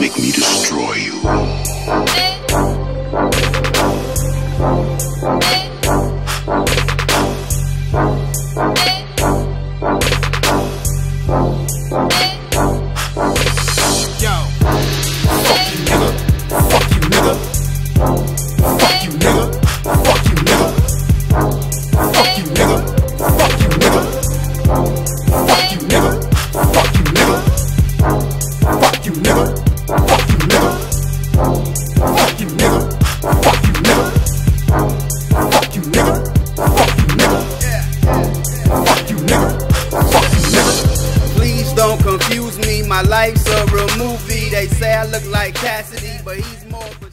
make me destroy you. Fuck you, nigga. no, fuck no. Please don't confuse me, my life's a real movie. They say I look like Cassidy, but he's more.